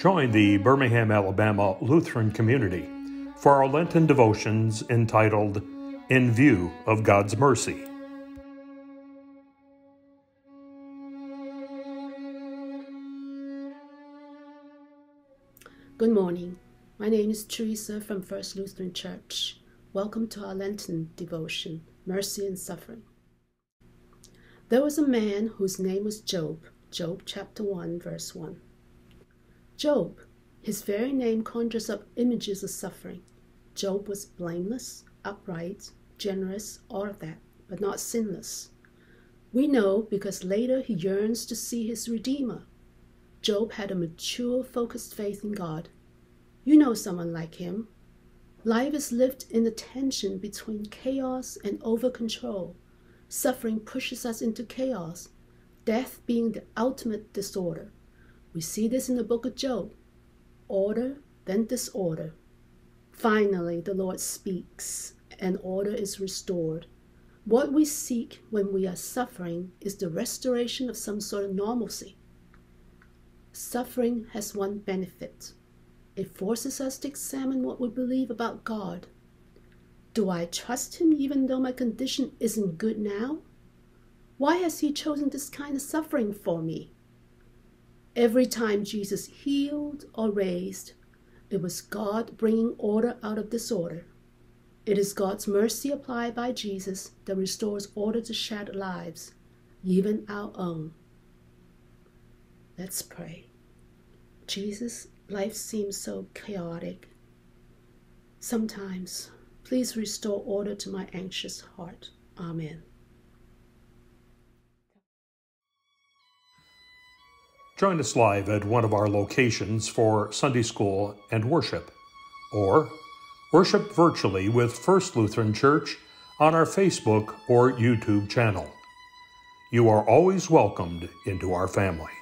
Join the Birmingham, Alabama Lutheran community for our Lenten devotions entitled In View of God's Mercy. Good morning. My name is Teresa from First Lutheran Church. Welcome to our Lenten devotion, Mercy in Suffering. There was a man whose name was Job, Job chapter 1, verse 1. Job, his very name conjures up images of suffering. Job was blameless, upright, generous, all of that, but not sinless. We know because later he yearns to see his Redeemer. Job had a mature, focused faith in God. You know someone like him. Life is lived in the tension between chaos and over control. Suffering pushes us into chaos, death being the ultimate disorder. We see this in the book of Job order, then disorder. Finally, the Lord speaks, and order is restored. What we seek when we are suffering is the restoration of some sort of normalcy. Suffering has one benefit it forces us to examine what we believe about God. Do I trust Him even though my condition isn't good now? Why has He chosen this kind of suffering for me? Every time Jesus healed or raised, it was God bringing order out of disorder. It is God's mercy applied by Jesus that restores order to shattered lives, even our own. Let's pray. Jesus, life seems so chaotic. Sometimes, please restore order to my anxious heart. Amen. Join us live at one of our locations for Sunday school and worship, or worship virtually with First Lutheran Church on our Facebook or YouTube channel. You are always welcomed into our family.